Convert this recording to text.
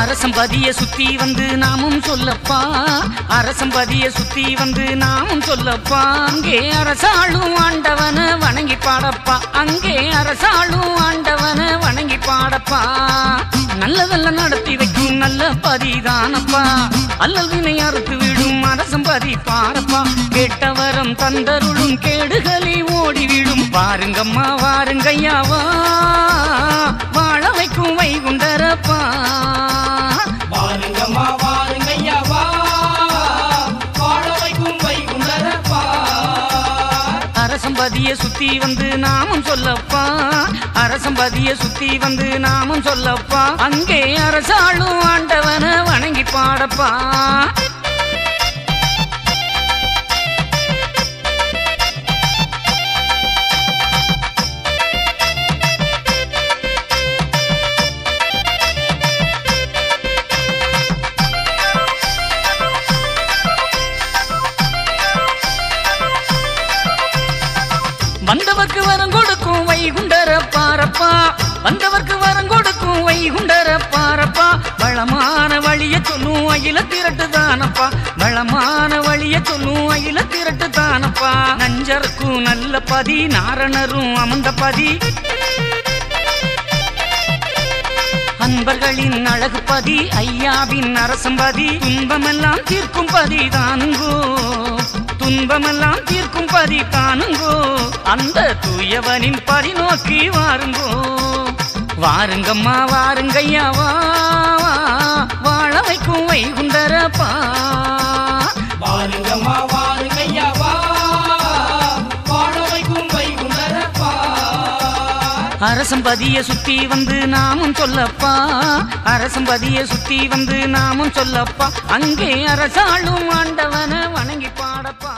அரசம்பதிய சுத்தி வந்து நாமும் சொல்லப்பா. அரசம்பதிய சுத்தி வந்து நாமும் சொல்லப்பா. அங்கே அரசாளும் ஆண்டவன வணங்கி பாடப்பா. அங்கே அரசாளும் ஆண்டவன வணங்கி பாடப்பா. நல்லதெல்லாம் நடத்தி வைக்கும் நல்ல பதிதானப்பா. அல்லல் வினை அறுத்து விடும் அரசம்பதி பாரப்பா கேட்டவரம் தந்தருளும் கேடுகளி ஓடிவிடும். பாருங்கம்மா வாருங்கய்யாவா. வாழ வைக்கும் வைகுண்டரப்பா. அரசம்பதிய சுத்தி வந்து நாமும் சொல்லப்பா. அரசம்பதிய சுத்தி வந்து நாமும் சொல்லப்பா. அங்கே அரசாளும் ஆண்டவன வணங்கி பாடப்பா. வந்தவர்க்கு வரம் கொடுக்கும் வைகுண்டர பாரப்பா. வந்தவர்க்கு வரம் கொடுக்கும் வைகுண்டர பாரப்பா. வளமான வழிய சொல்லும் அகில திரட்டு தானப்பா. வளமான வழிய சொல்லும் அகில திரட்டு தானப்பா. நஞ்சருக்கும் நல்ல பதி நாரணரும் அமர்ந்த பதி. அன்பர்களின் அழகு பதி ஐயாவின் அரசம்பதி இன்பமெல்லாம் தீர்க்கும் பதி தானுங்கோ துன்பமெல்லாம் தீர்க்கும் பதி தானுங்கோ அந்த தூயவனின் பதி நோக்கி வாருங்கோ. வாருங்கம்மா வாருங்கய்யா வா வாழ வைக்கும் வைகுண்டரப்பா அரசம்பதிய சுத்தி வந்து நாமும் சொல்லப்பா. அரசம்பதிய சுத்தி வந்து நாமும் சொல்லப்பா. அங்கே அரசாளும் ஆண்டவன வணங்கி பாடப்பா.